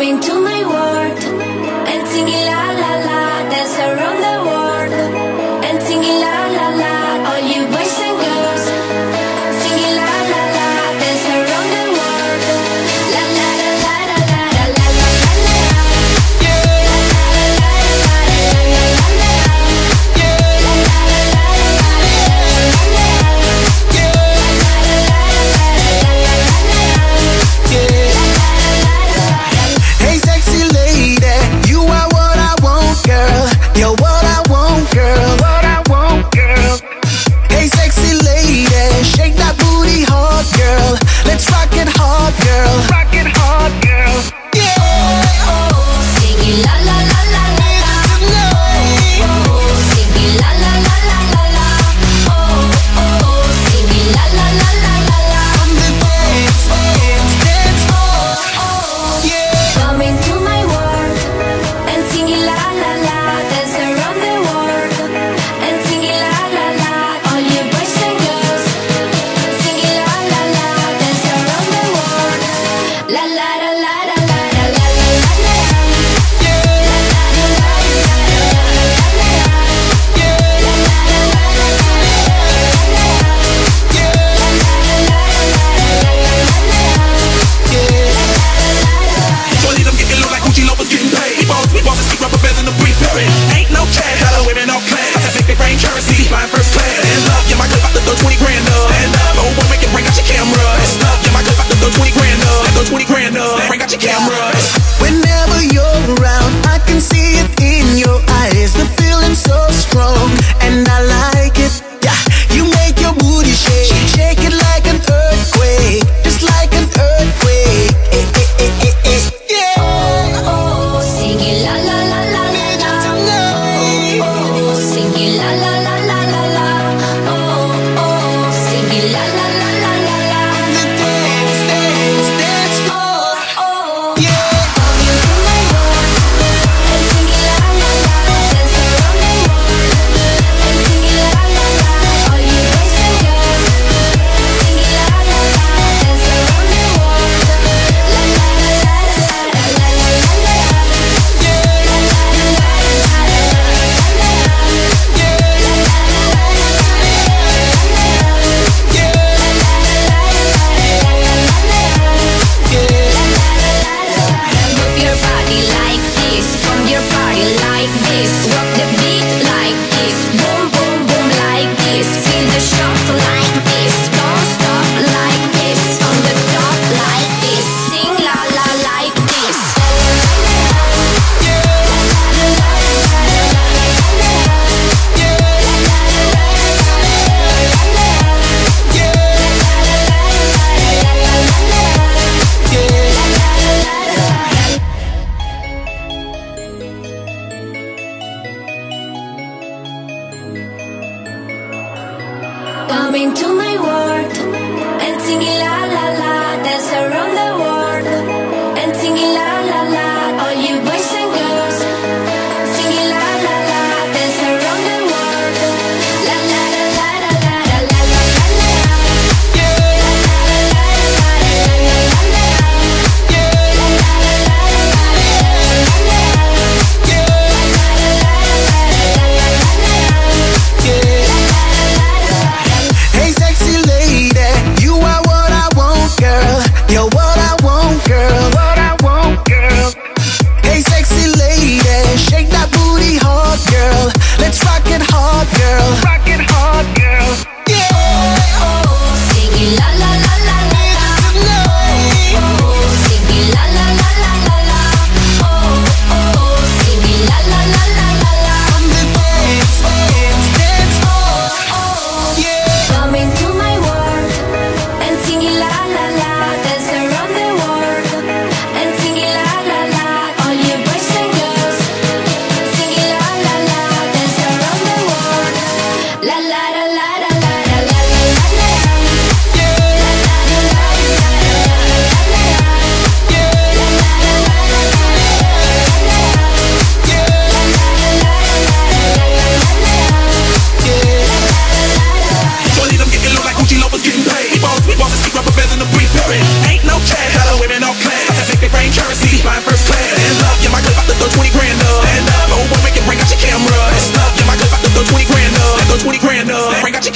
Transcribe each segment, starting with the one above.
Into to my world and sing it loud. camera.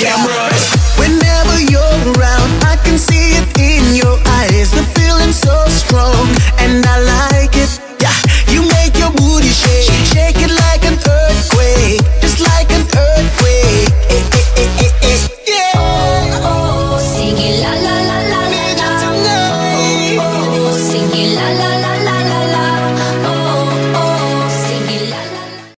camera.